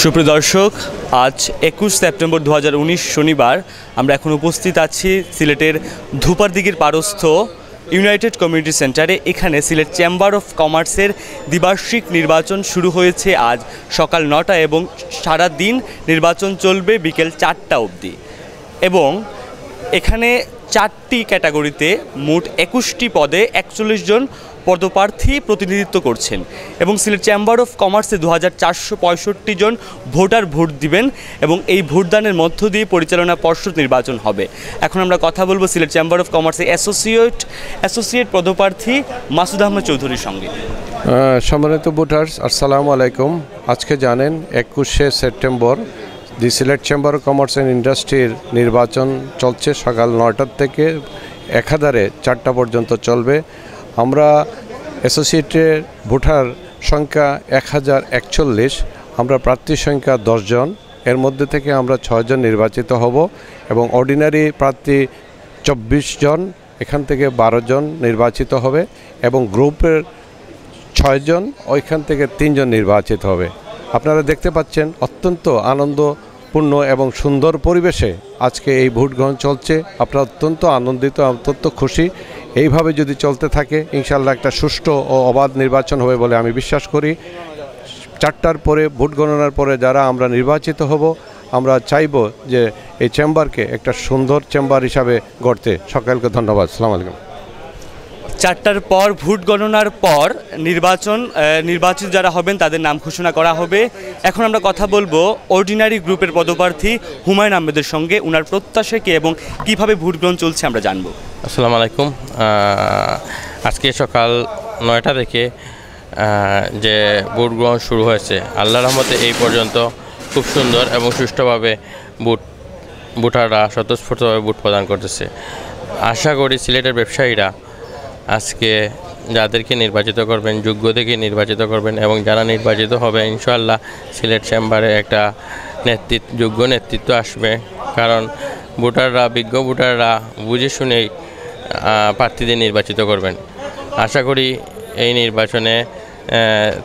সুপ্রিয় দর্শক, আজ একুশ সেপ্টেম্বর দু হাজার উনিশ শনিবার আমরা এখন উপস্থিত আছি সিলেটের ধূপারদিঘির পারস্থ ইউনাইটেড কমিউনিটি সেন্টারে। এখানে সিলেট চেম্বার অফ কমার্সের দ্বিবার্ষিক নির্বাচন শুরু হয়েছে আজ সকাল নটা এবং সারা দিন নির্বাচন চলবে বিকেল চারটা অবধি। এবং এখানে চারটি ক্যাটাগরিতে মোট একুশটি পদে একচল্লিশ জন পদপ্রার্থী প্রতিনিধিত্ব করছেন এবং সিলেট চেম্বার অফ কমার্সে দু হাজার চারশো পঁয়ষট্টি জন ভোটার ভোট দিবেন এবং এই ভোটদানের মধ্য দিয়ে পরিচালনা পর্ষদ নির্বাচন হবে। এখন আমরা কথা বলব সিলেট চেম্বার অফ কমার্সের অ্যাসোসিয়েট অ্যাসোসিয়েট পদপ্রার্থী মাসুদ আহমদ চৌধুরীর সঙ্গে। সম্মানিত ভোটার্স, আসসালামু আলাইকুম। আজকে জানেন একুশে September the Sylhet chamber of commerce and ইন্ডাস্ট্রির নির্বাচন চলছে সকাল নয়টার থেকে একাধারে চারটা পর্যন্ত চলবে। আমরা অ্যাসোসিয়েটের ভোটার সংখ্যা এক হাজার একচল্লিশ, আমরা প্রার্থীর সংখ্যা দশজন এর মধ্যে থেকে আমরা ছয়জন নির্বাচিত হব এবং অর্ডিনারি প্রার্থী চব্বিশ জন, এখান থেকে বারো জন নির্বাচিত হবে এবং গ্রুপের ছয়জন ওইখান থেকে তিনজন নির্বাচিত হবে। আপনারা দেখতে পাচ্ছেন অত্যন্ত আনন্দপূর্ণ এবং সুন্দর পরিবেশে আজকে এই ভোট গ্রহণ চলছে। আপনারা অত্যন্ত আনন্দিত, অত্যন্ত খুশি। এইভাবে যদি চলতে থাকে ইনশাল্লাহ একটা সুষ্ঠু ও অবাধ নির্বাচন হবে বলে আমি বিশ্বাস করি। চারটার পরে, ভোট গণনার পরে যারা আমরা নির্বাচিত হব, আমরা চাইব যে এই চেম্বারকে একটা সুন্দর চেম্বার হিসাবে গড়তে। সকলকে ধন্যবাদ। সালাম আলাইকুম। চারটার পর, ভোট গণনার পর নির্বাচন নির্বাচিত যারা হবেন তাদের নাম ঘোষণা করা হবে। এখন আমরা কথা বলব অর্ডিনারি গ্রুপের পদপ্রার্থী হুমায়ুন আহমেদের সঙ্গে। ওনার প্রত্যাশা কি এবং কীভাবে ভোট গ্রহণ চলছে আমরা জানব। আসসালামু আলাইকুম। আজকে সকাল নয়টা থেকে যে ভোট গ্রহণ শুরু হয়েছে আল্লাহ রহমতে এই পর্যন্ত খুব সুন্দর এবং সুষ্ঠুভাবে ভোট, ভোটাররা স্বতঃস্ফূর্তভাবে ভোট প্রদান করতেছে। আশা করি সিলেটের ব্যবসায়ীরা আজকে যাদেরকে নির্বাচিত করবেন, যোগ্য থেকে নির্বাচিত করবেন এবং যারা নির্বাচিত হবে ইনশাল্লাহ সিলেট চেম্বারে একটা নেতৃত্ব, যোগ্য নেতৃত্ব আসবে। কারণ ভোটাররা, বিজ্ঞ ভোটাররা বুঝে শুনেই প্রার্থীদের নির্বাচিত করবেন। আশা করি এই নির্বাচনে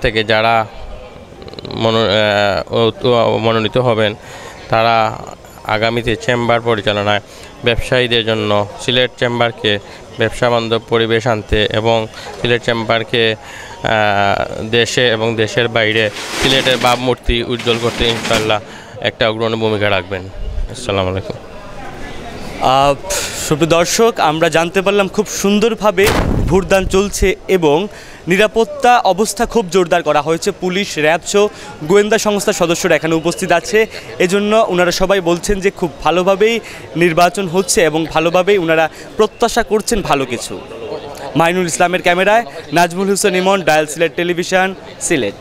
থেকে যারা মনো- মনোনীত হবেন, তারা আগামীতে চেম্বার পরিচালনায় ব্যবসায়ীদের জন্য সিলেট চেম্বারকে ব্যবসা বান্ধব পরিবেশ আনতে এবং সিলেট চেম্বারকে দেশে এবং দেশের বাইরে সিলেটের ভাবমূর্তি উজ্জ্বল করতে ইনশাল্লাহ একটা অগ্রণী ভূমিকা রাখবেন। আসসালামু আলাইকুম। সুপ্রিয় দর্শক, আমরা জানতে পারলাম খুব সুন্দরভাবে ভোটদান চলছে এবং নিরাপত্তা অবস্থা খুব জোরদার করা হয়েছে। পুলিশ র্যাবসহ গোয়েন্দা সংস্থার সদস্যরা এখানে উপস্থিত আছে। এজন্য ওনারা সবাই বলছেন যে খুব ভালোভাবেই নির্বাচন হচ্ছে এবং ভালোভাবেই ওনারা প্রত্যাশা করছেন ভালো কিছু। মাইনুল ইসলামের ক্যামেরায় নাজমুল হোসেন ইমন, ডায়াল সিলেট টেলিভিশন, সিলেট।